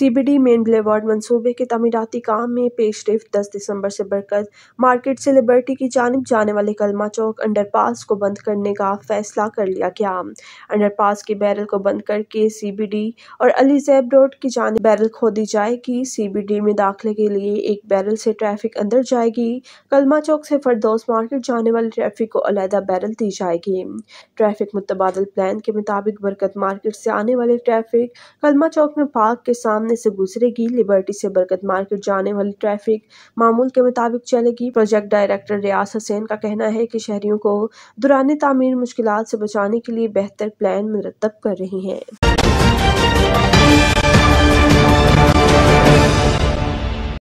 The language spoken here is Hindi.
सीबीडी मेन बुलेवार्ड मनसूबे के तमीराती काम में पेशरफ दस दिसंबर से बरकत मार्केट से लिबर्टी की जानब जाने वाले कलमा चौक अंडरपास को बंद करने का फैसला कर लिया गया। अंडरपास के बैरल को बंद करके सीबीडी और अली जैब रोड की जानब बैरल खोदी जाएगी। सीबीडी में दाखिले के लिए एक बैरल से ट्रैफ़िक अंदर जाएगी। कलमा चौक से फरदोस मार्केट जाने वाली ट्रैफ़िक को अलहदा बैरल दी जाएगी। ट्रैफ़िक मुतबादल प्लान के मुताबिक बरकत मार्केट से आने वाली ट्रैफ़िक कलमा चौक में पार्क के सामने से गुजरेगी। लिबर्टी से बरकत मार्केट जाने वाली ट्रैफ़िक मामूल के मुताबिक चलेगी। प्रोजेक्ट डायरेक्टर रियाज हसैन का कहना है कि शहरियों को दुरानी तामीर मुश्किल से बचाने के लिए बेहतर प्लान मरतब कर रही हैं।